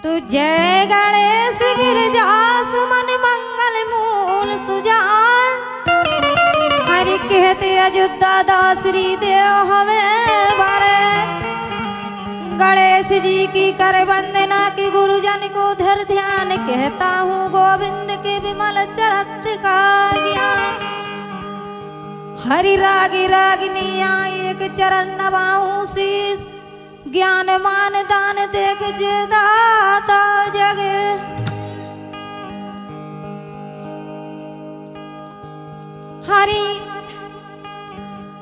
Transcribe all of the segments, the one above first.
तू जय गणेश गिरजा सुमन मंगल मूल सुजान। हरि कहते अयोध्या दासरी देव हमें बारे। गणेश जी की कर वंदना की गुरुजन को धर ध्यान, कहता हूँ गोविंद के विमल चरत का ज्ञान। हरि रागी रागिनी आई, एक चरण नवाऊ शीश। ज्ञान मान दान देख जेदा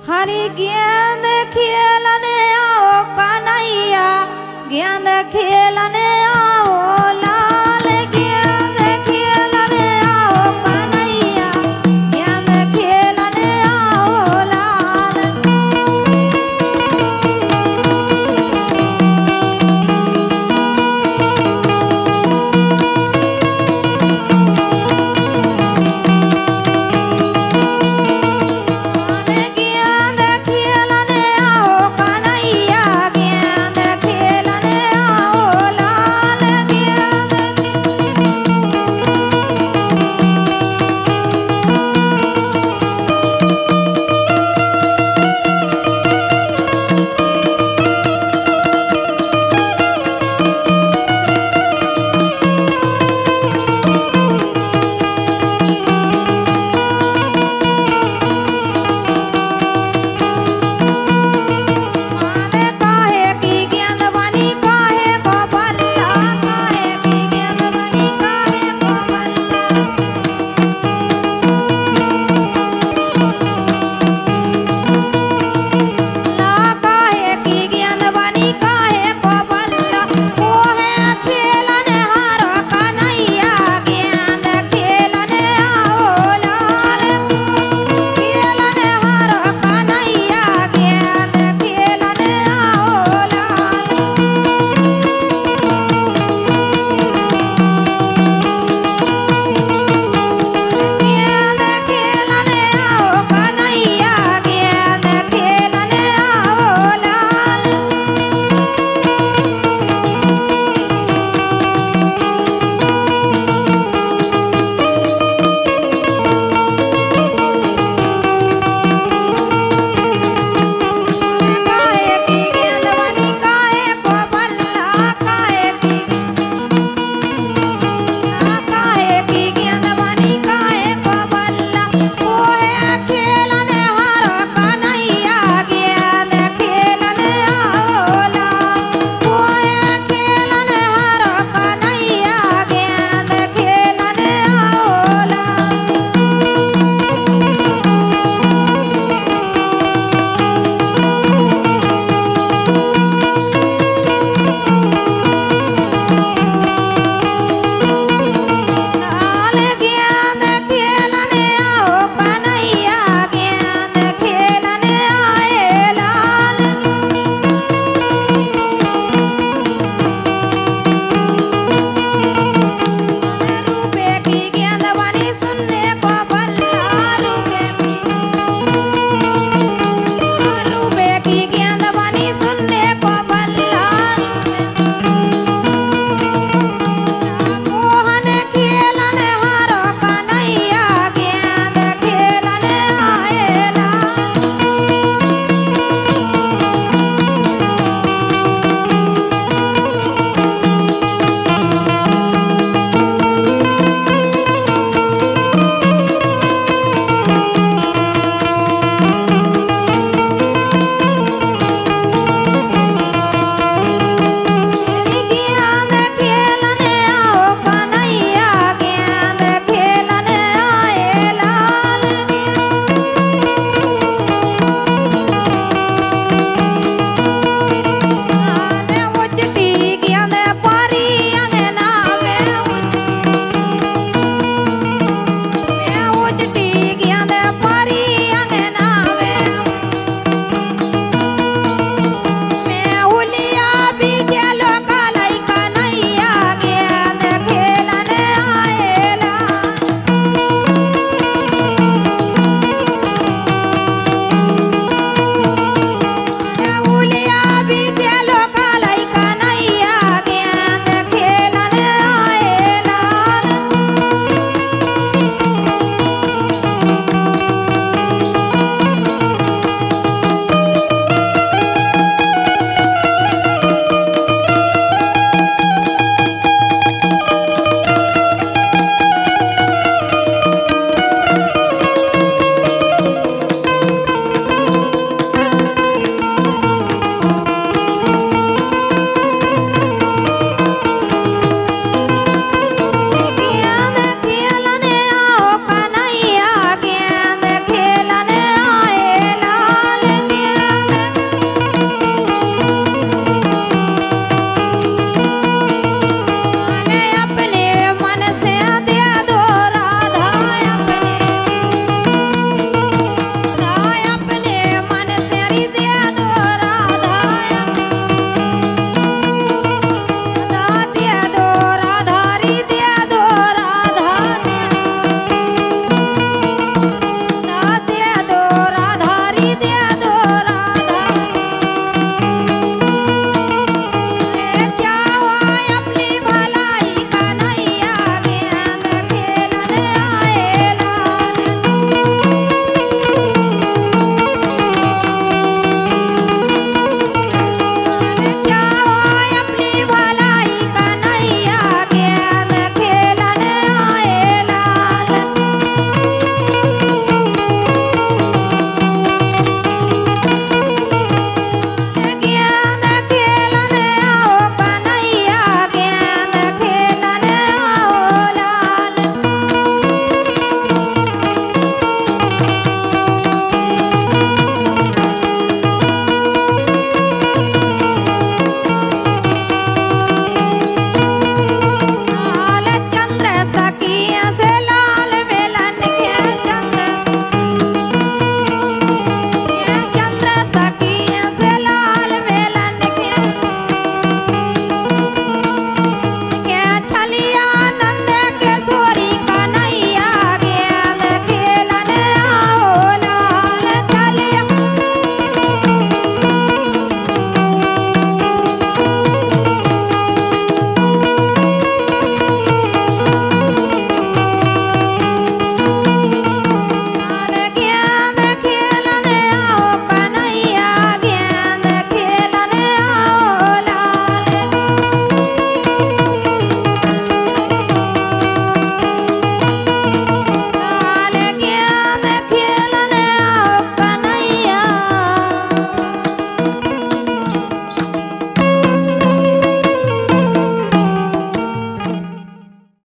Hari giandé que el ane ya, que.